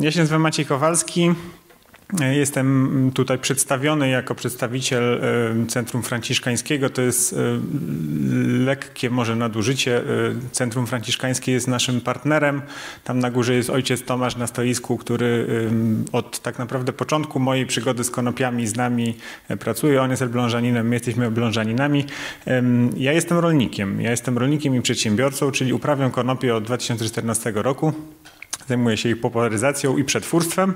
Ja się nazywam Maciej Kowalski. Jestem tutaj przedstawiony jako przedstawiciel Centrum Franciszkańskiego. To jest lekkie może nadużycie. Centrum Franciszkańskie jest naszym partnerem. Tam na górze jest ojciec Tomasz na stoisku, który od tak naprawdę początku mojej przygody z konopiami z nami pracuje. On jest elblążaninem, my jesteśmy elblążaninami. Ja jestem rolnikiem. Ja jestem rolnikiem i przedsiębiorcą, czyli uprawiam konopie od 2014 roku. Zajmuję się ich popularyzacją i przetwórstwem.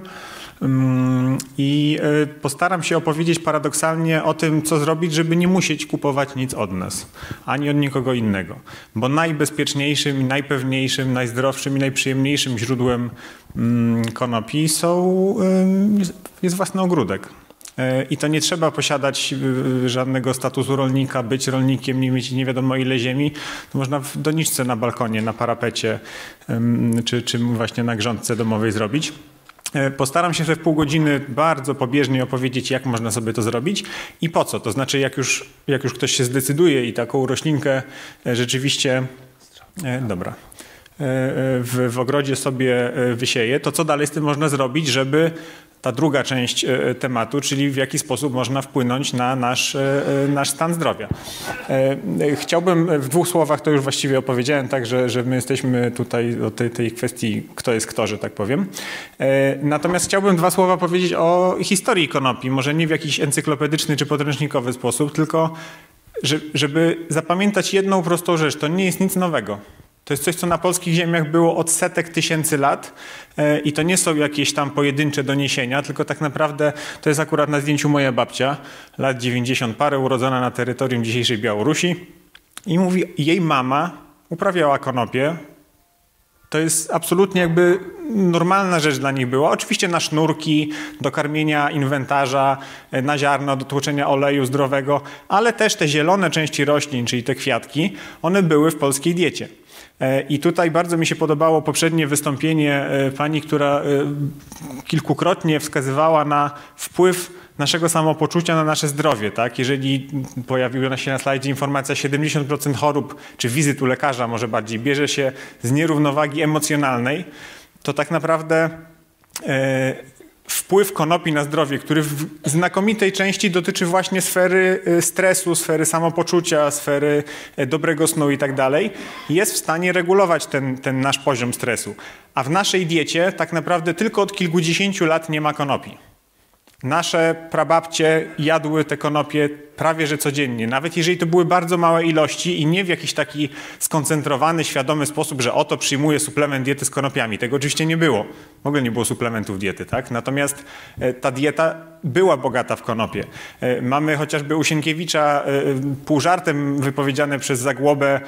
I e, postaram się opowiedzieć paradoksalnie o tym, co zrobić, żeby nie musieć kupować nic od nas, ani od nikogo innego. Bo najbezpieczniejszym, najpewniejszym, najzdrowszym i najprzyjemniejszym źródłem konopi są, jest własny ogródek. E, I to nie trzeba posiadać e, żadnego statusu rolnika, być rolnikiem, nie mieć nie wiadomo ile ziemi. To można w doniczce na balkonie, na parapecie czy, czy właśnie na grządce domowej zrobić. E, postaram się w pół godziny bardzo pobieżnie opowiedzieć, jak można sobie to zrobić i po co. To znaczy, jak już, jak już ktoś się zdecyduje i taką roślinkę rzeczywiście. Dobra. W, w ogrodzie sobie wysieje, to co dalej z tym można zrobić, żeby ta druga część e, tematu, czyli w jaki sposób można wpłynąć na nasz, e, e, nasz stan zdrowia. Chciałbym w dwóch słowach, to już właściwie opowiedziałem, tak, że, że my jesteśmy tutaj o tej, tej kwestii, kto jest kto, że tak powiem. Natomiast chciałbym dwa słowa powiedzieć o historii konopi, może nie w jakiś encyklopedyczny czy podręcznikowy sposób, tylko żeby zapamiętać jedną prostą rzecz, to nie jest nic nowego. To jest coś, co na polskich ziemiach było od setek tysięcy lat e, i to nie są jakieś tam pojedyncze doniesienia, tylko tak naprawdę to jest akurat na zdjęciu moja babcia, lat 90 parę, urodzona na terytorium dzisiejszej Białorusi i mówi, jej mama uprawiała konopie. To jest absolutnie jakby normalna rzecz dla nich była. Oczywiście na sznurki, do karmienia inwentarza, e, na ziarno, do tłoczenia oleju zdrowego, ale też te zielone części roślin, czyli te kwiatki, one były w polskiej diecie. E, I tutaj bardzo mi się podobało poprzednie wystąpienie e, pani, która e, kilkukrotnie wskazywała na wpływ naszego samopoczucia na nasze zdrowie. Tak? Jeżeli pojawiła się na slajdzie informacja, 70% chorób czy wizyt u lekarza może bardziej bierze się z nierównowagi emocjonalnej, to tak naprawdę wpływ konopi na zdrowie, który w znakomitej części dotyczy właśnie sfery y, stresu, sfery samopoczucia, sfery y, dobrego snu i tak dalej, jest w stanie regulować ten, ten nasz poziom stresu. A w naszej diecie tak naprawdę tylko od kilkudziesięciu lat nie ma konopi. Nasze prababcie jadły te konopie prawie że codziennie, nawet jeżeli to były bardzo małe ilości i nie w jakiś taki skoncentrowany, świadomy sposób, że oto przyjmuję suplement diety z konopiami. Tego oczywiście nie było. W ogóle nie było suplementów diety, tak? Natomiast e, ta dieta była bogata w konopie. E, mamy chociażby u Sienkiewicza e, pół żartem wypowiedziane przez Zagłobę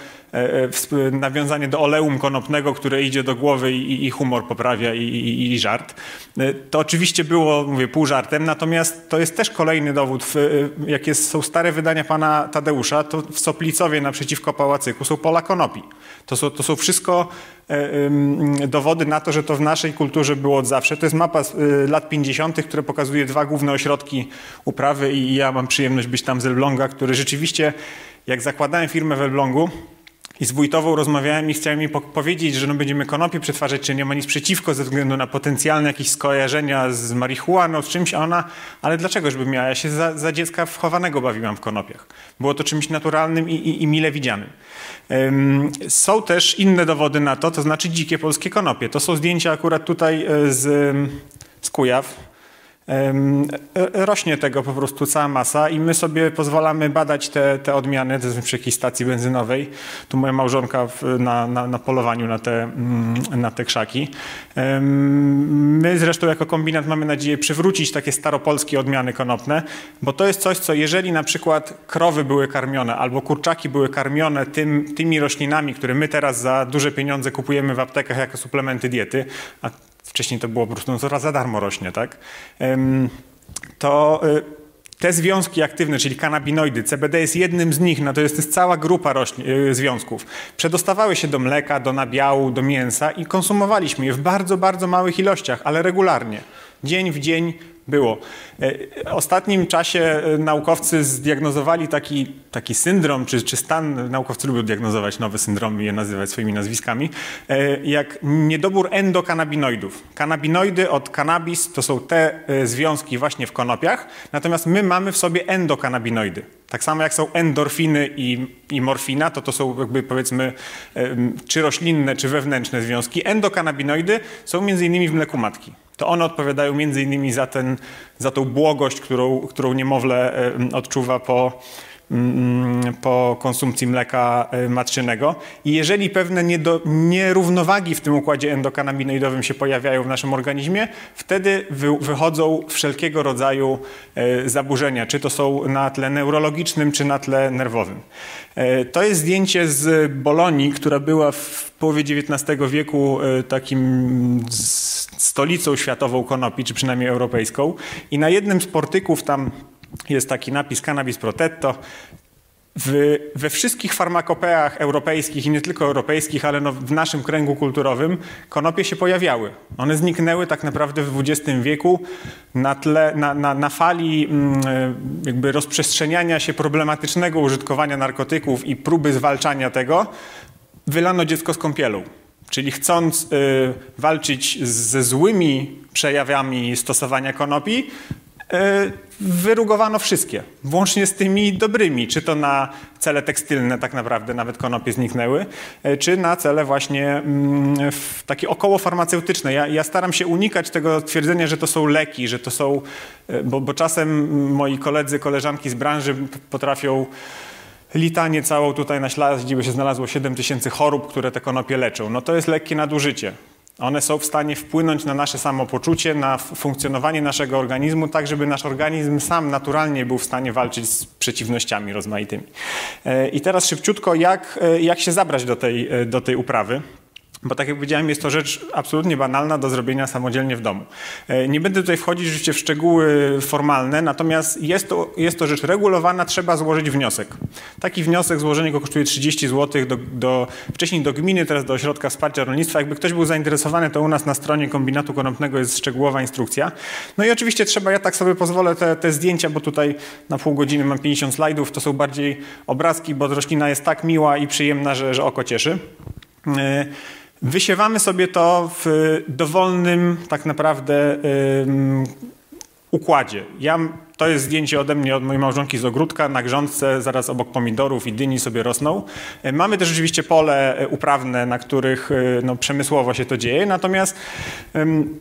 nawiązanie do oleum konopnego, które idzie do głowy i, i humor poprawia i, i, i, żart. To oczywiście było, mówię, pół żartem, natomiast to jest też kolejny dowód, jak jest, są stare wydania pana Tadeusza, to w Soplicowie naprzeciwko Pałacyku są pola konopi. To są, to są wszystko e, dowody na to, że to w naszej kulturze było od zawsze. To jest mapa z e, lat 50., która pokazuje dwa główne ośrodki uprawy i ja mam przyjemność być tam z Elbląga, który rzeczywiście, jak zakładałem firmę w Elblągu, i z wójtową rozmawiałem i chciałem mi powiedzieć, że no będziemy konopie przetwarzać, czy nie ma nic przeciwko ze względu na potencjalne jakieś skojarzenia z marihuaną, z czymś, a ona, ale dlaczego żeby miała? Ja się za, za dziecka wchowanego bawiłam w konopiach. Było to czymś naturalnym i, i, i mile widzianym. Um, są też inne dowody na to, to znaczy dzikie polskie konopie. To są zdjęcia akurat tutaj e, z, z Kujaw, rośnie tego po prostu cała masa i my sobie pozwalamy badać te, te odmiany, to jest przy jakiejś stacji benzynowej. Tu moja małżonka w, na, na, na, polowaniu na te, mm, na te krzaki. My zresztą jako kombinat mamy nadzieję przywrócić takie staropolskie odmiany konopne, bo to jest coś, co jeżeli na przykład krowy były karmione albo kurczaki były karmione tym, tymi roślinami, które my teraz za duże pieniądze kupujemy w aptekach jako suplementy diety, a wcześniej to było po prostu no, coraz za darmo rośnie, tak? To y, te związki aktywne, czyli kanabinoidy, CBD jest jednym z nich, no to jest, to jest cała grupa y, związków. Przedostawały się do mleka, do nabiału, do mięsa i konsumowaliśmy je w bardzo, bardzo małych ilościach, ale regularnie. Dzień w dzień Było. W ostatnim czasie naukowcy zdiagnozowali taki, taki syndrom, czy, czy stan, naukowcy lubią diagnozować nowe syndromy i je nazywać swoimi nazwiskami, jak niedobór endokanabinoidów. Kanabinoidy od kanabis to są te związki właśnie w konopiach, natomiast my mamy w sobie endokanabinoidy. Tak samo jak są endorfiny i, i morfina, to to są jakby powiedzmy czy roślinne, czy wewnętrzne związki. Endokanabinoidy są między innymi w mleku matki. To one odpowiadają między innymi za, ten, za tą błogość, którą, którą niemowlę odczuwa po, po konsumpcji mleka e, matczynego. I jeżeli pewne niedo, nierównowagi w tym układzie endokanabinoidowym się pojawiają w naszym organizmie, wtedy wy, wychodzą wszelkiego rodzaju e, zaburzenia, czy to są na tle neurologicznym, czy na tle nerwowym. E, to jest zdjęcie z Bolonii, która była w połowie XIX wieku takim stolicą światową konopi, czy przynajmniej europejską. I na jednym z portyków tam jest taki napis Cannabis Protetto. W, we wszystkich farmakopeach europejskich i nie tylko europejskich, ale no w naszym kręgu kulturowym konopie się pojawiały. One zniknęły tak naprawdę w XX wieku na, tle, na, na, na fali mm, jakby rozprzestrzeniania się problematycznego użytkowania narkotyków i próby zwalczania tego. Wylano dziecko z kąpielą. Czyli chcąc y, walczyć ze złymi przejawami stosowania konopi, E, wyrugowano wszystkie, włącznie z tymi dobrymi, czy to na cele tekstylne tak naprawdę nawet konopie zniknęły, e, czy na cele właśnie mm, takie około farmaceutyczne. Ja, ja, staram się unikać tego twierdzenia, że to są leki, że to są, e, bo, bo czasem moi koledzy, koleżanki z branży potrafią litanie całą tutaj na śladzie, by się znalazło 7 tysięcy chorób, które te konopie leczą. No to jest lekkie nadużycie. One są w stanie wpłynąć na nasze samopoczucie, na funkcjonowanie naszego organizmu, tak żeby nasz organizm sam naturalnie był w stanie walczyć z przeciwnościami rozmaitymi. E, I teraz szybciutko, jak, e, jak się zabrać do tej, e, do tej uprawy. Bo tak jak powiedziałem, jest to rzecz absolutnie banalna do zrobienia samodzielnie w domu. E, nie będę tutaj wchodzić w szczegóły formalne, natomiast jest to, jest to rzecz regulowana, trzeba złożyć wniosek. Taki wniosek, złożenie go kosztuje 30 zł, do, do, wcześniej do gminy, teraz do Ośrodka Wsparcia Rolnictwa. Jakby ktoś był zainteresowany, to u nas na stronie kombinatu konopnego jest szczegółowa instrukcja. No i oczywiście trzeba, ja tak sobie pozwolę te, te zdjęcia, bo tutaj na pół godziny mam 50 slajdów, to są bardziej obrazki, bo roślina jest tak miła i przyjemna, że, że oko cieszy. Yy. Wysiewamy sobie to w dowolnym tak naprawdę układzie. Ja to jest zdjęcie ode mnie, od mojej małżonki z ogródka. Na grządce, zaraz obok pomidorów i dyni sobie rosną. E, mamy też oczywiście pole e, uprawne, na których e, no, przemysłowo się to dzieje. Natomiast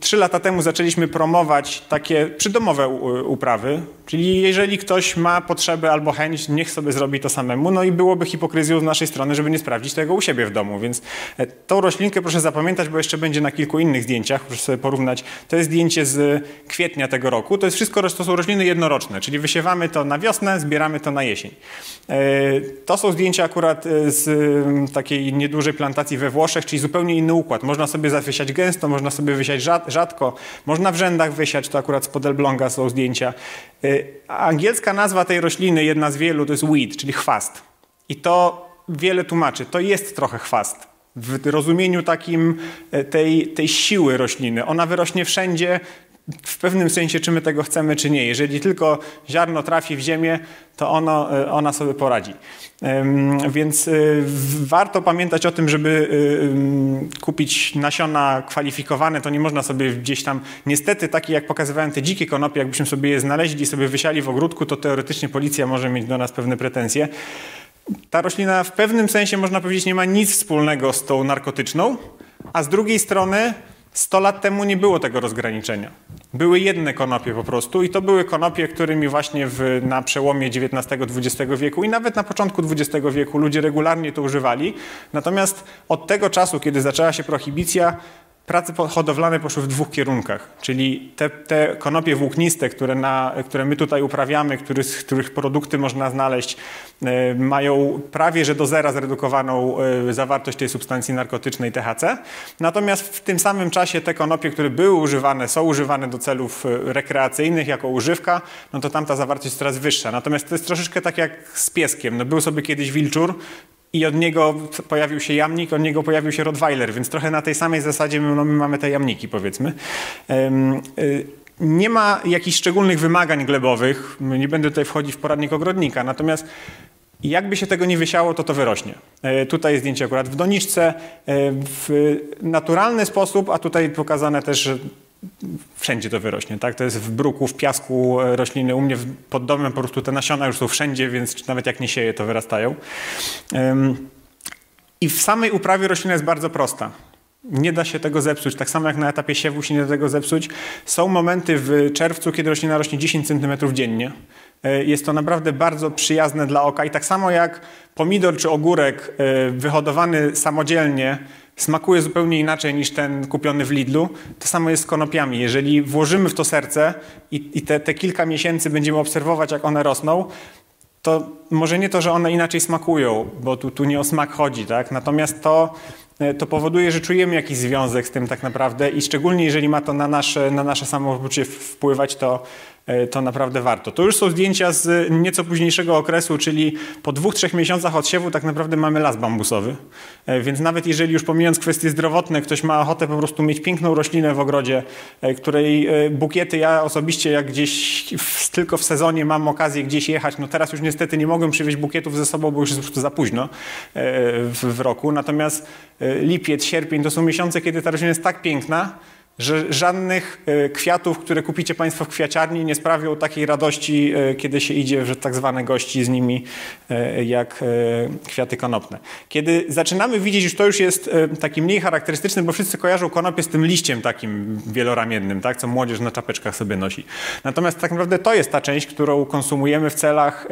trzy lata temu zaczęliśmy promować takie przydomowe uprawy. Czyli jeżeli ktoś ma potrzebę albo chęć, niech sobie zrobi to samemu. No i byłoby hipokryzją z naszej strony, żeby nie sprawdzić tego u siebie w domu. Więc tą roślinkę proszę zapamiętać, bo jeszcze będzie na kilku innych zdjęciach. Proszę sobie porównać. To jest zdjęcie z kwietnia tego roku. To jest wszystko, to są rośliny jednoroczne jednoroczne, czyli wysiewamy to na wiosnę, zbieramy to na jesień. E, to są zdjęcia akurat e, z takiej niedużej plantacji we Włoszech, czyli zupełnie inny układ. Można sobie zawysiać gęsto, można sobie wysiać rzadko, można w rzędach wysiać, to akurat z Podelbląga są zdjęcia. E, angielska nazwa tej rośliny, jedna z wielu, to jest weed, czyli chwast. I to wiele tłumaczy. To jest trochę chwast w rozumieniu takim tej, tej siły rośliny. Ona wyrośnie wszędzie, w pewnym sensie, czy my tego chcemy, czy nie. Jeżeli tylko ziarno trafi w ziemię, to ono, e, ona sobie poradzi. Więc e, warto pamiętać o tym, żeby e, kupić nasiona kwalifikowane, to nie można sobie gdzieś tam, niestety takie jak pokazywałem te dzikie konopie, jakbyśmy sobie je znaleźli i sobie wysiali w ogródku, to teoretycznie policja może mieć do nas pewne pretensje. Ta roślina w pewnym sensie, można powiedzieć, nie ma nic wspólnego z tą narkotyczną, a z drugiej strony 100 lat temu nie było tego rozgraniczenia. Były jedne konopie po prostu i to były konopie, którymi właśnie w, na przełomie XIX-XX wieku i nawet na początku XX wieku ludzie regularnie to używali. Natomiast od tego czasu, kiedy zaczęła się prohibicja, prace hodowlane poszły w dwóch kierunkach, czyli te, te konopie włókniste, które, na, które my tutaj uprawiamy, których, których produkty można znaleźć, e, mają prawie że do zera zredukowaną e, zawartość tej substancji narkotycznej THC. Natomiast w tym samym czasie te konopie, które były używane, są używane do celów e, rekreacyjnych jako używka, no to tam ta zawartość jest coraz wyższa. Natomiast to jest troszeczkę tak jak z pieskiem. No był sobie kiedyś wilczur, i od niego pojawił się jamnik, od niego pojawił się Rottweiler, więc trochę na tej samej zasadzie my, no, my mamy te jamniki, powiedzmy. Y, nie ma jakichś szczególnych wymagań glebowych. Nie będę tutaj wchodzić w poradnik ogrodnika, natomiast jakby się tego nie wysiało, to to wyrośnie. E, tutaj zdjęcie akurat w doniczce, e, w naturalny sposób, a tutaj pokazane też, wszędzie to wyrośnie. Tak? To jest w bruku, w piasku e, rośliny. U mnie pod domem po prostu te nasiona już są wszędzie, więc nawet jak nie sieje, to wyrastają. I w samej uprawie roślina jest bardzo prosta. Nie da się tego zepsuć. Tak samo jak na etapie siewu się nie da tego zepsuć. Są momenty w czerwcu, kiedy roślina rośnie 10 cm dziennie. E, jest to naprawdę bardzo przyjazne dla oka i tak samo jak pomidor czy ogórek e, wyhodowany samodzielnie smakuje zupełnie inaczej niż ten kupiony w Lidlu, to samo jest z konopiami. Jeżeli włożymy w to serce i, i te, te kilka miesięcy będziemy obserwować, jak one rosną, to może nie to, że one inaczej smakują, bo tu, tu nie o smak chodzi, tak? Natomiast to, e, to powoduje, że czujemy jakiś związek z tym tak naprawdę i szczególnie jeżeli ma to na nasze, na nasze samopoczucie wpływać, to, to naprawdę warto. To już są zdjęcia z nieco późniejszego okresu, czyli po dwóch, trzech miesiącach od siewu tak naprawdę mamy las bambusowy. E, więc nawet jeżeli już pomijając kwestie zdrowotne, ktoś ma ochotę po prostu mieć piękną roślinę w ogrodzie, e, której bukiety ja osobiście jak gdzieś w, tylko w sezonie mam okazję gdzieś jechać, no teraz już niestety nie mogłem przywieźć bukietów ze sobą, bo już jest po prostu za późno w roku. Natomiast lipiec, sierpień to są miesiące, kiedy ta roślina jest tak piękna, że żadnych e, kwiatów, które kupicie Państwo w kwiaciarni nie sprawią takiej radości, e, kiedy się idzie w tak zwane gości z nimi, e, jak kwiaty konopne. Kiedy zaczynamy widzieć, że to już jest taki mniej charakterystyczny, bo wszyscy kojarzą konopie z tym liściem takim wieloramiennym, tak, co młodzież na czapeczkach sobie nosi. Natomiast tak naprawdę to jest ta część, którą konsumujemy w celach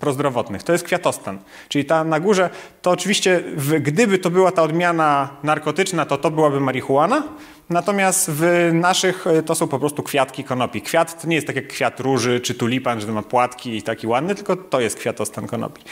prozdrowotnych. To jest kwiatostan. Czyli ta na górze, to oczywiście gdyby to była ta odmiana narkotyczna, to to byłaby marihuana, Natomiast w naszych e, to są po prostu kwiatki konopi. Kwiat to nie jest tak jak kwiat róży czy tulipan, że ma płatki i taki ładny, tylko to jest kwiatostan konopi.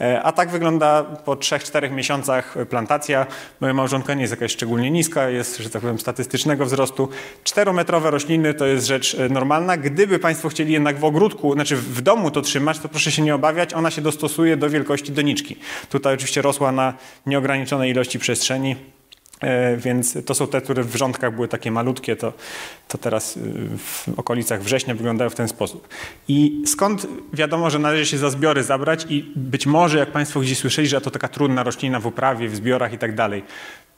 E, a tak wygląda po 3-4 miesiącach plantacja. Moja małżonka nie jest jakaś szczególnie niska, jest, że tak powiem, statystycznego wzrostu. Czterometrowe rośliny to jest rzecz e, normalna. Gdyby Państwo chcieli jednak w ogródku, znaczy w domu to trzymać, to proszę się nie obawiać, ona się dostosuje do wielkości doniczki. Tutaj oczywiście rosła na nieograniczonej ilości przestrzeni. E, więc to są te, które w rządkach były takie malutkie, to, to teraz y, w okolicach września wyglądają w ten sposób. I skąd wiadomo, że należy się za zbiory zabrać i być może, jak Państwo gdzieś słyszeli, że to taka trudna roślina w uprawie, w zbiorach i tak dalej.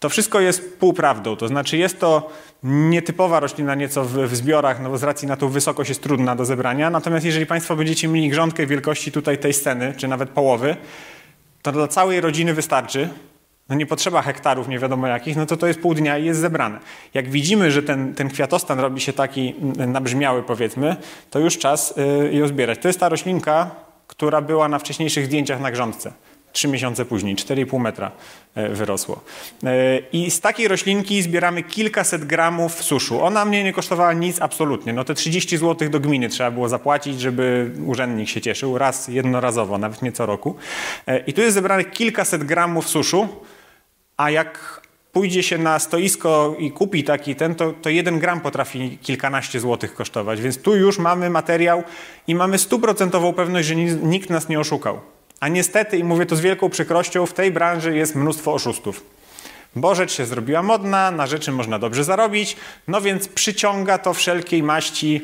To wszystko jest półprawdą, to znaczy jest to nietypowa roślina nieco w, w, zbiorach, no bo z racji na tą wysokość jest trudna do zebrania, natomiast jeżeli Państwo będziecie mieli grządkę wielkości tutaj tej sceny, czy nawet połowy, to dla całej rodziny wystarczy, no nie potrzeba hektarów nie wiadomo jakich, no to to jest pół dnia i jest zebrane. Jak widzimy, że ten, ten kwiatostan robi się taki mm, nabrzmiały powiedzmy, to już czas y, ją zbierać. To jest ta roślinka, która była na wcześniejszych zdjęciach na grządce. Trzy miesiące później, 4,5 metra y, wyrosło. Y, I z takiej roślinki zbieramy kilkaset gramów suszu. Ona mnie nie kosztowała nic absolutnie. No te 30 zł do gminy trzeba było zapłacić, żeby urzędnik się cieszył. Raz, jednorazowo, nawet nie co roku. I tu jest zebrane kilkaset gramów suszu a jak pójdzie się na stoisko i kupi taki ten, to, to jeden gram potrafi kilkanaście złotych kosztować. Więc tu już mamy materiał i mamy stuprocentową pewność, że nikt nas nie oszukał. A niestety, i mówię to z wielką przykrością, w tej branży jest mnóstwo oszustów. Bo rzecz się zrobiła modna, na rzeczy można dobrze zarobić, no więc przyciąga to wszelkiej maści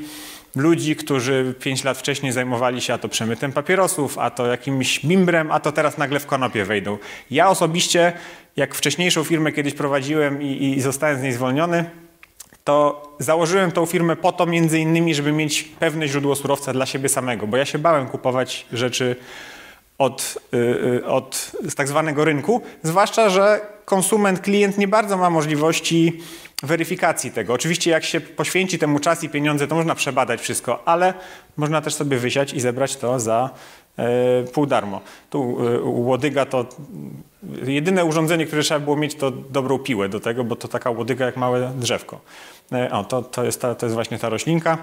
ludzi, którzy pięć lat wcześniej zajmowali się a to przemytem papierosów, a to jakimś bimbrem, a to teraz nagle w konopie wejdą. Ja osobiście, jak wcześniejszą firmę kiedyś prowadziłem i, i zostałem z niej zwolniony, to założyłem tą firmę po to między innymi, żeby mieć pewne źródło surowca dla siebie samego, bo ja się bałem kupować rzeczy od, yy, od tak zwanego rynku, zwłaszcza, że konsument, klient nie bardzo ma możliwości weryfikacji tego. Oczywiście jak się poświęci temu czas i pieniądze, to można przebadać wszystko, ale można też sobie wysiać i zebrać to za pół darmo. Tu e, łodyga to jedyne urządzenie, które trzeba było mieć, to dobrą piłę do tego, bo to taka łodyga jak małe drzewko. E, o, to, to, jest ta, to jest właśnie ta roślinka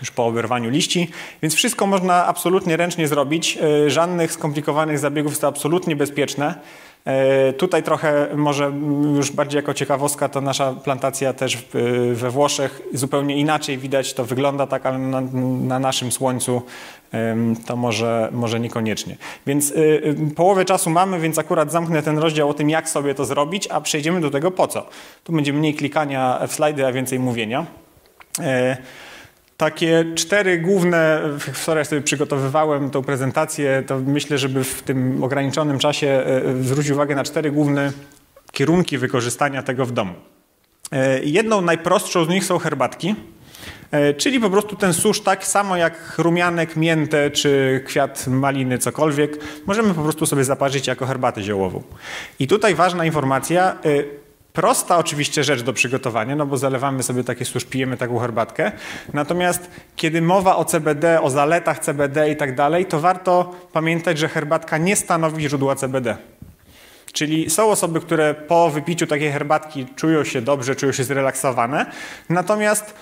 już po oberwaniu liści, więc wszystko można absolutnie ręcznie zrobić. Żadnych skomplikowanych zabiegów jest to absolutnie bezpieczne. E, tutaj trochę może już bardziej jako ciekawostka to nasza plantacja też we Włoszech zupełnie inaczej widać, to wygląda tak, ale na, na naszym słońcu to może, może niekoniecznie. Więc y, y, połowę czasu mamy, więc akurat zamknę ten rozdział o tym, jak sobie to zrobić, a przejdziemy do tego po co. Tu będzie mniej klikania w slajdy, a więcej mówienia. E, takie cztery główne, wczoraj sobie przygotowywałem tą prezentację, to myślę, żeby w tym ograniczonym czasie e, zwrócić uwagę na cztery główne kierunki wykorzystania tego w domu. E, jedną najprostszą z nich są herbatki, czyli po prostu ten susz tak samo jak rumianek, miętę czy kwiat maliny, cokolwiek, możemy po prostu sobie zaparzyć jako herbatę ziołową. I tutaj ważna informacja, Prosta oczywiście rzecz do przygotowania, no bo zalewamy sobie taki susz, pijemy taką herbatkę. Natomiast kiedy mowa o CBD, o zaletach CBD i tak dalej, to warto pamiętać, że herbatka nie stanowi źródła CBD. Czyli są osoby, które po wypiciu takiej herbatki czują się dobrze, czują się zrelaksowane. Natomiast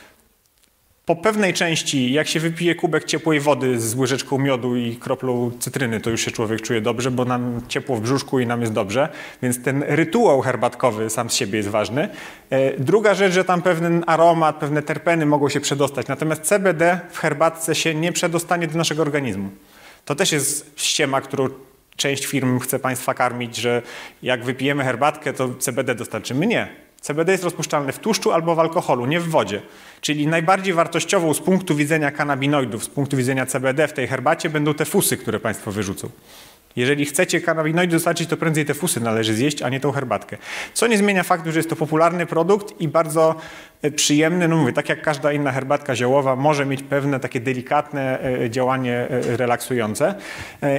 po pewnej części, jak się wypije kubek ciepłej wody z łyżeczką miodu i kroplą cytryny, to już się człowiek czuje dobrze, bo nam ciepło w brzuszku i nam jest dobrze. Więc ten rytuał herbatkowy sam z siebie jest ważny. E, druga rzecz, że tam pewien aromat, pewne terpeny mogą się przedostać. Natomiast CBD w herbatce się nie przedostanie do naszego organizmu. To też jest ściema, którą część firm chce Państwa karmić, że jak wypijemy herbatkę, to CBD dostarczymy. Nie. CBD jest rozpuszczalny w tłuszczu albo w alkoholu, nie w wodzie. Czyli najbardziej wartościową z punktu widzenia kanabinoidów, z punktu widzenia CBD w tej herbacie będą te fusy, które Państwo wyrzucą. Jeżeli chcecie kanabinoidy dostarczyć, to prędzej te fusy należy zjeść, a nie tą herbatkę. Co nie zmienia faktu, że jest to popularny produkt i bardzo e, przyjemny. No mówię, tak jak każda inna herbatka ziołowa, może mieć pewne takie delikatne e, działanie e, relaksujące.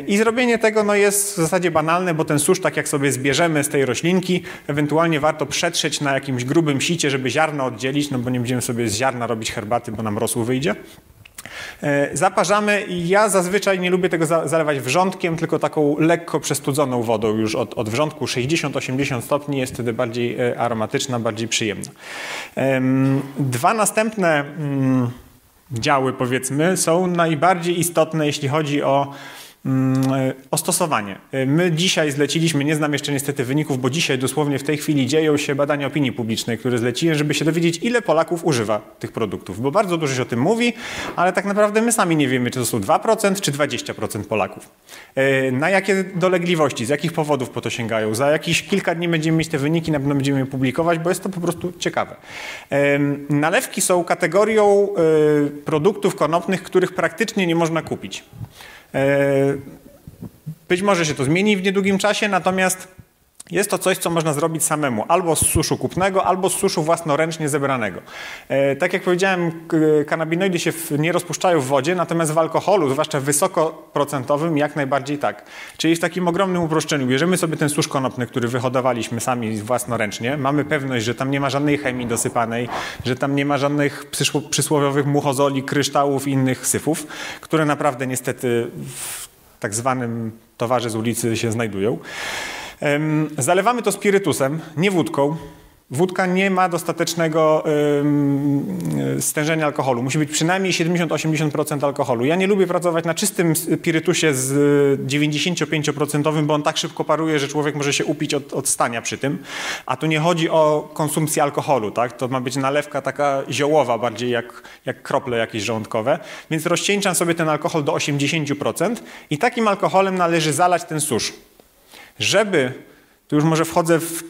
I zrobienie tego no, jest w zasadzie banalne, bo ten susz, tak jak sobie zbierzemy z tej roślinki, ewentualnie warto przetrzeć na jakimś grubym sicie, żeby ziarno oddzielić, no bo nie będziemy sobie z ziarna robić herbaty, bo nam rosół wyjdzie. E, zaparzamy i ja zazwyczaj nie lubię tego zalewać wrzątkiem, tylko taką lekko przestudzoną wodą już od, od wrzątku 60-80 stopni jest wtedy bardziej e, aromatyczna, bardziej przyjemna. Dwa następne mm, działy powiedzmy są najbardziej istotne jeśli chodzi o o stosowanie. E, my dzisiaj zleciliśmy, nie znam jeszcze niestety wyników, bo dzisiaj dosłownie w tej chwili dzieją się badania opinii publicznej, które zleciłem, żeby się dowiedzieć, ile Polaków używa tych produktów. Bo bardzo dużo się o tym mówi, ale tak naprawdę my sami nie wiemy, czy to są 2% czy 20% Polaków. E, na jakie dolegliwości, z jakich powodów po to sięgają. Za jakieś kilka dni będziemy mieć te wyniki, na pewno będziemy je publikować, bo jest to po prostu ciekawe. Nalewki są kategorią produktów konopnych, których praktycznie nie można kupić. E, być może się to zmieni w niedługim czasie, natomiast jest to coś, co można zrobić samemu, albo z suszu kupnego, albo z suszu własnoręcznie zebranego. E, tak jak powiedziałem, kanabinoidy się nie rozpuszczają w wodzie, natomiast w alkoholu, zwłaszcza wysokoprocentowym, jak najbardziej tak. Czyli w takim ogromnym uproszczeniu bierzemy sobie ten susz konopny, który wyhodowaliśmy sami własnoręcznie, mamy pewność, że tam nie ma żadnej chemii dosypanej, że tam nie ma żadnych przysłowiowych muchozoli, kryształów i innych syfów, które naprawdę niestety w tak zwanym towarze z ulicy się znajdują. Zalewamy to spirytusem, nie wódką. Wódka nie ma dostatecznego stężenia alkoholu. Musi być przynajmniej 70-80% alkoholu. Ja nie lubię pracować na czystym spirytusie z 95%, bo on tak szybko paruje, że człowiek może się upić od, od stania przy tym. A tu nie chodzi o konsumpcję alkoholu, tak? To ma być nalewka taka ziołowa, bardziej jak, jak krople jakieś żołądkowe. Więc rozcieńczam sobie ten alkohol do 80% i takim alkoholem należy zalać ten susz żeby, tu już może wchodzę w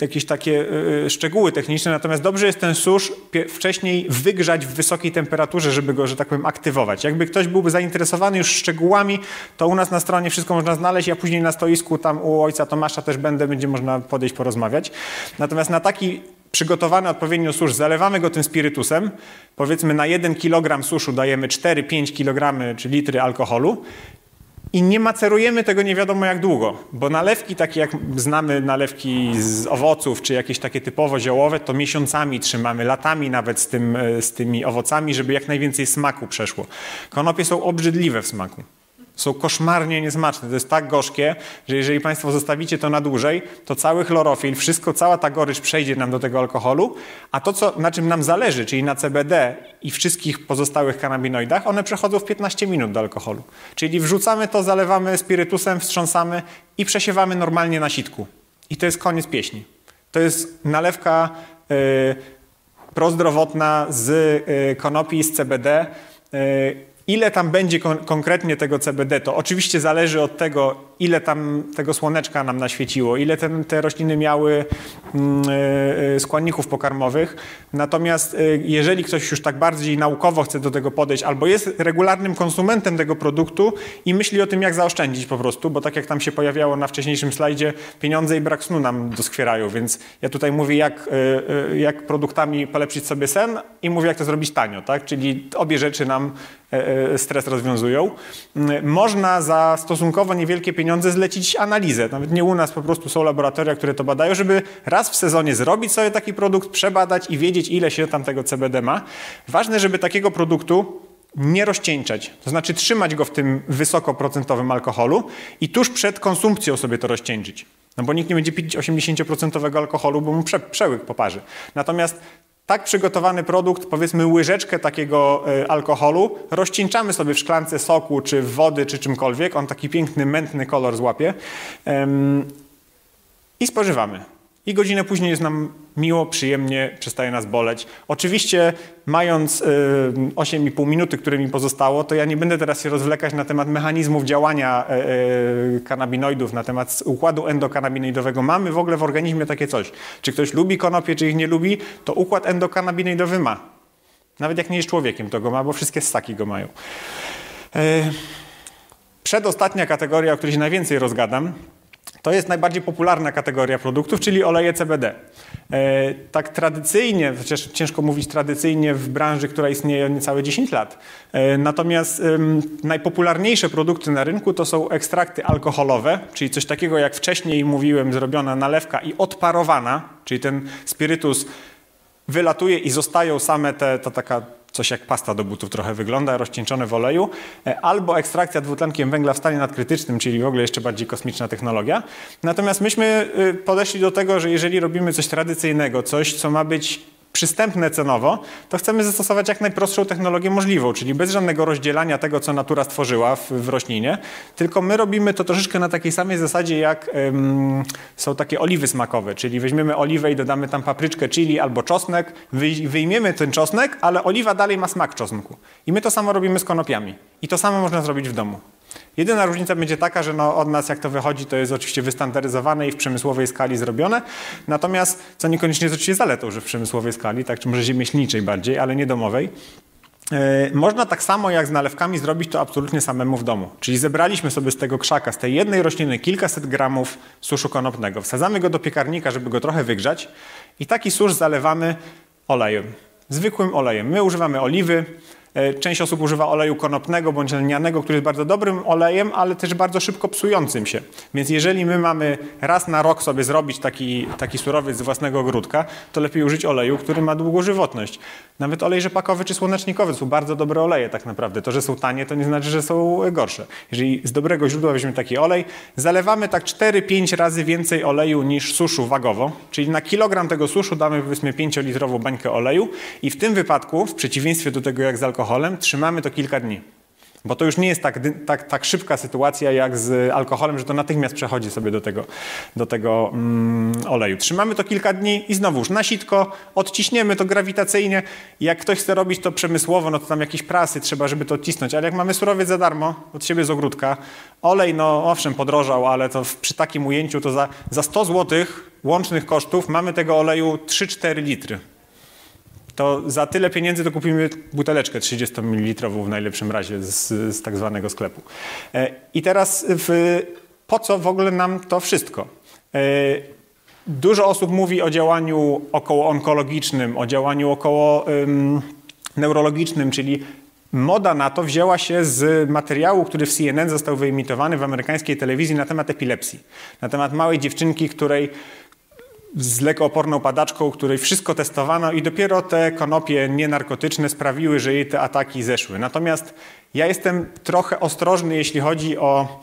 jakieś takie y, szczegóły techniczne, natomiast dobrze jest ten susz wcześniej wygrzać w wysokiej temperaturze, żeby go, że tak powiem, aktywować. Jakby ktoś byłby zainteresowany już szczegółami, to u nas na stronie wszystko można znaleźć, ja później na stoisku tam u ojca Tomasza też będę, będzie można podejść, porozmawiać. Natomiast na taki przygotowany odpowiednio susz, zalewamy go tym spirytusem, powiedzmy na 1 kg suszu dajemy 4-5 kg czy litry alkoholu i nie macerujemy tego nie wiadomo jak długo, bo nalewki takie jak znamy nalewki z owoców, czy jakieś takie typowo ziołowe, to miesiącami trzymamy, latami nawet z, tym, e, z tymi owocami, żeby jak najwięcej smaku przeszło. Konopie są obrzydliwe w smaku są koszmarnie niesmaczne. To jest tak gorzkie, że jeżeli Państwo zostawicie to na dłużej, to cały chlorofil, wszystko, cała ta gorycz przejdzie nam do tego alkoholu, a to, co, na czym nam zależy, czyli na CBD i wszystkich pozostałych kanabinoidach, one przechodzą w 15 minut do alkoholu. Czyli wrzucamy to, zalewamy spirytusem, wstrząsamy i przesiewamy normalnie na sitku. I to jest koniec pieśni. To jest nalewka yy, prozdrowotna z yy, konopi, z CBD, yy, Ile tam będzie kon konkretnie tego CBD, to oczywiście zależy od tego, ile tam tego słoneczka nam naświeciło, ile ten, te rośliny miały mm, składników pokarmowych. Natomiast jeżeli ktoś już tak bardziej naukowo chce do tego podejść, albo jest regularnym konsumentem tego produktu i myśli o tym, jak zaoszczędzić po prostu, bo tak jak tam się pojawiało na wcześniejszym slajdzie, pieniądze i brak snu nam doskwierają, więc ja tutaj mówię, jak, jak produktami polepszyć sobie sen i mówię, jak to zrobić tanio, tak? Czyli obie rzeczy nam e, e, stres rozwiązują. Można za stosunkowo niewielkie pieniądze zlecić analizę. Nawet nie u nas, po prostu są laboratoria, które to badają, żeby raz w sezonie zrobić sobie taki produkt, przebadać i wiedzieć, ile się tam tego CBD ma. Ważne, żeby takiego produktu nie rozcieńczać, to znaczy trzymać go w tym wysokoprocentowym alkoholu i tuż przed konsumpcją sobie to rozcieńczyć. No bo nikt nie będzie pić 80% alkoholu, bo mu prze, przełyk poparzy. Natomiast tak przygotowany produkt, powiedzmy łyżeczkę takiego e, alkoholu, rozcieńczamy sobie w szklance soku, czy wody, czy czymkolwiek, on taki piękny, mętny kolor złapie. I spożywamy i godzinę później jest nam miło, przyjemnie, przestaje nas boleć. Oczywiście mając y, 8,5 minuty, które mi pozostało, to ja nie będę teraz się rozwlekać na temat mechanizmów działania y, kanabinoidów, na temat układu endokanabinoidowego. Mamy w ogóle w organizmie takie coś. Czy ktoś lubi konopie, czy ich nie lubi, to układ endokanabinoidowy ma. Nawet jak nie jest człowiekiem, to go ma, bo wszystkie ssaki go mają. Y, przedostatnia kategoria, o której się najwięcej rozgadam, to jest najbardziej popularna kategoria produktów, czyli oleje CBD. E, tak tradycyjnie, chociaż ciężko mówić tradycyjnie w branży, która istnieje niecałe 10 lat. E, natomiast najpopularniejsze produkty na rynku to są ekstrakty alkoholowe, czyli coś takiego jak wcześniej mówiłem, zrobiona nalewka i odparowana, czyli ten spirytus wylatuje i zostają same te, ta taka coś jak pasta do butów trochę wygląda, rozcieńczone w oleju, e, albo ekstrakcja dwutlenkiem węgla w stanie nadkrytycznym, czyli w ogóle jeszcze bardziej kosmiczna technologia. Natomiast myśmy y, podeszli do tego, że jeżeli robimy coś tradycyjnego, coś, co ma być przystępne cenowo, to chcemy zastosować jak najprostszą technologię możliwą, czyli bez żadnego rozdzielania tego, co natura stworzyła w, w roślinie, tylko my robimy to troszeczkę na takiej samej zasadzie, jak ym, są takie oliwy smakowe, czyli weźmiemy oliwę i dodamy tam papryczkę, chili albo czosnek, wyj wyjmiemy ten czosnek, ale oliwa dalej ma smak czosnku. I my to samo robimy z konopiami. I to samo można zrobić w domu. Jedyna różnica będzie taka, że no od nas jak to wychodzi, to jest oczywiście wystandaryzowane i w przemysłowej skali zrobione. Natomiast, co niekoniecznie jest oczywiście zaletą, że w przemysłowej skali, tak, czy może ziemieślniczej bardziej, ale nie domowej. E, można tak samo jak z nalewkami zrobić to absolutnie samemu w domu. Czyli zebraliśmy sobie z tego krzaka, z tej jednej rośliny kilkaset gramów suszu konopnego. Wsadzamy go do piekarnika, żeby go trochę wygrzać i taki susz zalewamy olejem. Zwykłym olejem. My używamy oliwy, część osób używa oleju konopnego bądź lnianego, który jest bardzo dobrym olejem, ale też bardzo szybko psującym się. Więc jeżeli my mamy raz na rok sobie zrobić taki, taki surowiec z własnego ogródka, to lepiej użyć oleju, który ma długą żywotność. Nawet olej rzepakowy czy słonecznikowy są bardzo dobre oleje tak naprawdę. To, że są tanie, to nie znaczy, że są gorsze. Jeżeli z dobrego źródła weźmiemy taki olej, zalewamy tak 4-5 razy więcej oleju niż suszu wagowo, czyli na kilogram tego suszu damy powiedzmy 5-litrową bańkę oleju i w tym wypadku, w przeciwieństwie do tego jak z alkoholem, alkoholem, trzymamy to kilka dni. Bo to już nie jest tak, tak, tak szybka sytuacja jak z alkoholem, że to natychmiast przechodzi sobie do tego, do tego mm, oleju. Trzymamy to kilka dni i znowuż na sitko, odciśniemy to grawitacyjnie. Jak ktoś chce robić to przemysłowo, no to tam jakieś prasy trzeba, żeby to odcisnąć. Ale jak mamy surowiec za darmo, od siebie z ogródka, olej, no owszem, podrożał, ale to w, przy takim ujęciu to za, za 100 zł łącznych kosztów mamy tego oleju 3-4 litry to za tyle pieniędzy to kupimy buteleczkę 30 ml w najlepszym razie z, z tak zwanego sklepu. E, I teraz w, po co w ogóle nam to wszystko? E, dużo osób mówi o działaniu około onkologicznym, o działaniu około neurologicznym, czyli Moda na to wzięła się z materiału, który w CNN został wyemitowany w amerykańskiej telewizji na temat epilepsji. Na temat małej dziewczynki, której z lekooporną padaczką, której wszystko testowano i dopiero te konopie nienarkotyczne sprawiły, że jej te ataki zeszły. Natomiast ja jestem trochę ostrożny, jeśli chodzi o,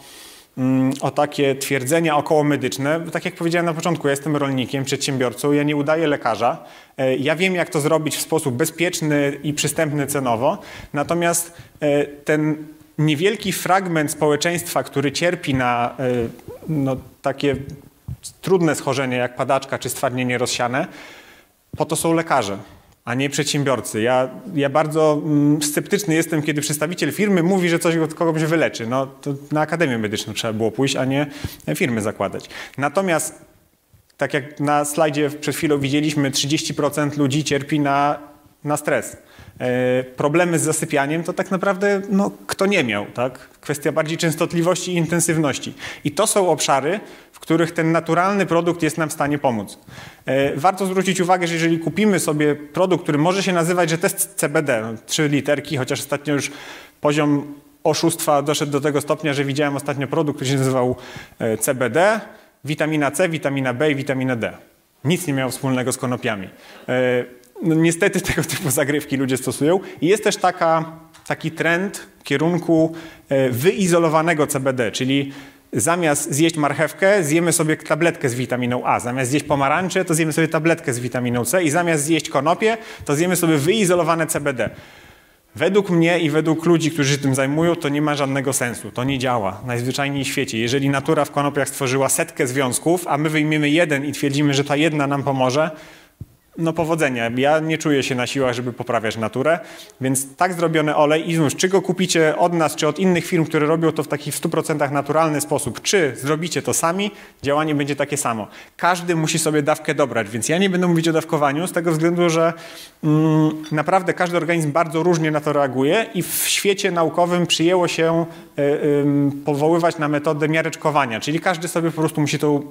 mm, o takie twierdzenia okołomedyczne. Tak jak powiedziałem na początku, ja jestem rolnikiem, przedsiębiorcą, ja nie udaję lekarza. E, ja wiem, jak to zrobić w sposób bezpieczny i przystępny cenowo. Natomiast e, ten niewielki fragment społeczeństwa, który cierpi na e, no, takie trudne schorzenie jak padaczka czy stwardnienie rozsiane, po to są lekarze. a nie przedsiębiorcy. Ja, ja bardzo mm, sceptyczny jestem, kiedy przedstawiciel firmy mówi, że coś od kogoś wyleczy. No, to na Akademię Medyczną trzeba było pójść, a nie firmy zakładać. Natomiast tak jak na slajdzie przed chwilą widzieliśmy, 30% ludzi cierpi na, na stres. E, problemy z zasypianiem to tak naprawdę no, kto nie miał, tak? Kwestia bardziej częstotliwości i intensywności. I to są obszary, w których ten naturalny produkt jest nam w stanie pomóc. E, warto zwrócić uwagę, że jeżeli kupimy sobie produkt, który może się nazywać, że test CBD, no, trzy literki, chociaż ostatnio już poziom oszustwa doszedł do tego stopnia, że widziałem ostatnio produkt, który się nazywał e, CBD, witamina C, witamina B i witamina D. Nic nie miało wspólnego z konopiami. No, niestety tego typu zagrywki ludzie stosują. Jest też taka, taki trend w kierunku e, wyizolowanego CBD, czyli zamiast zjeść marchewkę, zjemy sobie tabletkę z witaminą A. Zamiast zjeść pomarańcze, to zjemy sobie tabletkę z witaminą C i zamiast zjeść konopie, to zjemy sobie wyizolowane CBD. Według mnie i według ludzi, którzy się tym zajmują, to nie ma żadnego sensu. To nie działa. Najzwyczajniej w świecie. Jeżeli natura w konopiach stworzyła setkę związków, a my wyjmiemy jeden i twierdzimy, że ta jedna nam pomoże, no powodzenia. Ja nie czuję się na siłach, żeby poprawiać naturę, więc tak zrobiony olej i znów, czy go kupicie od nas, czy od innych firm, które robią to w taki w 100% naturalny sposób, czy zrobicie to sami, działanie będzie takie samo. Każdy musi sobie dawkę dobrać, więc ja nie będę mówić o dawkowaniu z tego względu, że mm, naprawdę każdy organizm bardzo różnie na to reaguje i w świecie naukowym przyjęło się y, y, powoływać na metodę miareczkowania, czyli każdy sobie po prostu musi tą y,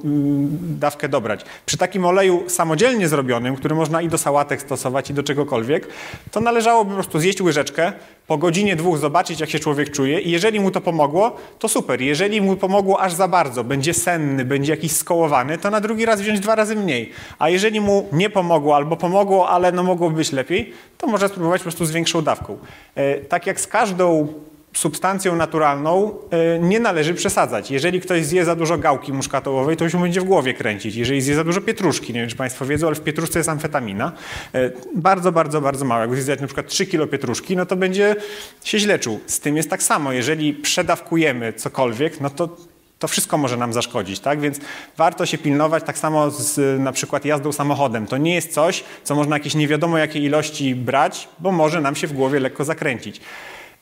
dawkę dobrać. Przy takim oleju samodzielnie zrobionym, który można i do sałatek stosować, i do czegokolwiek, to należałoby po prostu zjeść łyżeczkę, po godzinie, dwóch zobaczyć, jak się człowiek czuje i jeżeli mu to pomogło, to super. Jeżeli mu pomogło aż za bardzo, będzie senny, będzie jakiś skołowany, to na drugi raz wziąć dwa razy mniej. A jeżeli mu nie pomogło albo pomogło, ale no mogłoby być lepiej, to może spróbować po prostu z większą dawką. E, tak jak z każdą substancją naturalną e, nie należy przesadzać. Jeżeli ktoś zje za dużo gałki muszkatołowej, to już mu będzie w głowie kręcić. Jeżeli zje za dużo pietruszki, nie wiem czy Państwo wiedzą, ale w pietruszce jest amfetamina. E, bardzo, bardzo, bardzo mała. Jak zjadać na przykład 3 kilo pietruszki, no to będzie się źle czuł. Z tym jest tak samo. Jeżeli przedawkujemy cokolwiek, no to to wszystko może nam zaszkodzić, tak? Więc warto się pilnować, tak samo z na przykład jazdą samochodem. To nie jest coś, co można jakieś nie wiadomo jakiej ilości brać, bo może nam się w głowie lekko zakręcić.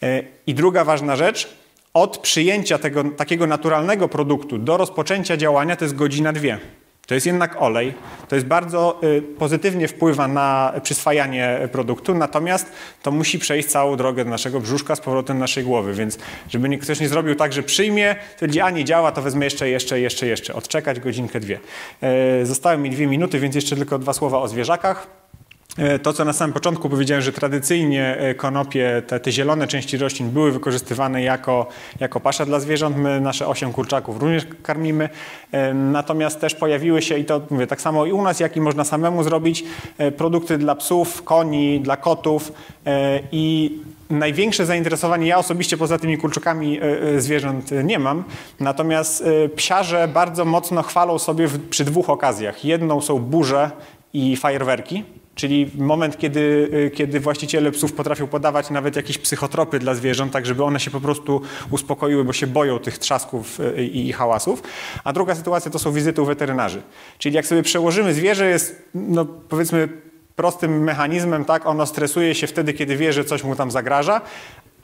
E, I druga ważna rzecz, od przyjęcia tego takiego naturalnego produktu do rozpoczęcia działania to jest godzina dwie. To jest jednak olej, to jest bardzo y, pozytywnie wpływa na przyswajanie produktu, natomiast to musi przejść całą drogę do naszego brzuszka z powrotem naszej głowy, więc żeby ktoś nie zrobił tak, że przyjmie, twierdzi, a nie działa, to wezmę jeszcze, jeszcze, jeszcze, jeszcze, odczekać godzinkę, dwie. E, zostały mi dwie minuty, więc jeszcze tylko dwa słowa o zwierzakach. E, to, co na samym początku powiedziałem, że tradycyjnie e, konopie, te, te, zielone części roślin były wykorzystywane jako, jako pasza dla zwierząt. My nasze osiem kurczaków również karmimy. E, natomiast też pojawiły się, i to mówię tak samo i u nas, jak i można samemu zrobić, produkty dla psów, koni, dla kotów i największe zainteresowanie, ja osobiście poza tymi kulczukami zwierząt nie mam, natomiast psiarze bardzo mocno chwalą sobie przy dwóch okazjach. Jedną są burze i fajerwerki, Czyli moment, kiedy, y, kiedy właściciele psów potrafią podawać nawet jakieś psychotropy dla zwierząt, tak żeby one się po prostu uspokoiły, bo się boją tych trzasków y, i, i hałasów. A druga sytuacja to są wizyty u weterynarzy. Czyli jak sobie przełożymy, zwierzę jest, no powiedzmy, prostym mechanizmem, tak? Ono stresuje się wtedy, kiedy wie, że coś mu tam zagraża,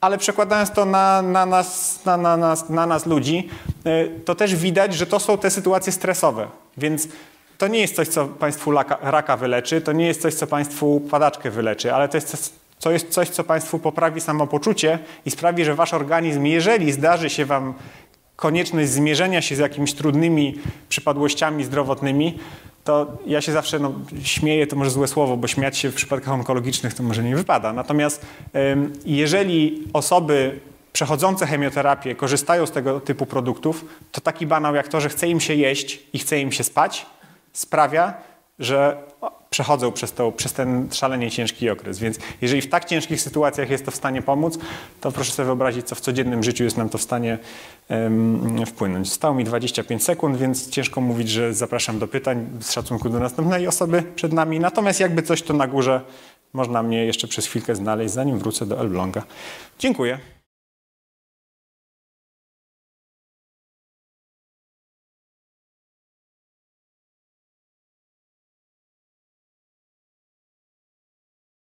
ale przekładając to na, na, nas, na, na, nas, na nas ludzi, y, to też widać, że to są te sytuacje stresowe. Więc to nie jest coś, co Państwu laka, raka wyleczy, to nie jest coś, co Państwu padaczkę wyleczy, ale to jest co jest coś, co Państwu poprawi samopoczucie i sprawi, że Wasz organizm, jeżeli zdarzy się Wam konieczność zmierzenia się z jakimiś trudnymi przypadłościami zdrowotnymi, to ja się zawsze no, śmieję, to może złe słowo, bo śmiać się w przypadkach onkologicznych to może nie wypada. Natomiast jeżeli osoby przechodzące chemioterapię korzystają z tego typu produktów, to taki banał jak to, że chce im się jeść i chce im się spać, sprawia, że przechodzą przez, to, przez ten szalenie ciężki okres. Więc jeżeli w tak ciężkich sytuacjach jest to w stanie pomóc, to proszę sobie wyobrazić, co w codziennym życiu jest nam to w stanie um, wpłynąć. Zostało mi 25 sekund, więc ciężko mówić, że zapraszam do pytań z szacunku do następnej osoby przed nami. Natomiast jakby coś, to na górze można mnie jeszcze przez chwilkę znaleźć, zanim wrócę do Elbląga. Dziękuję.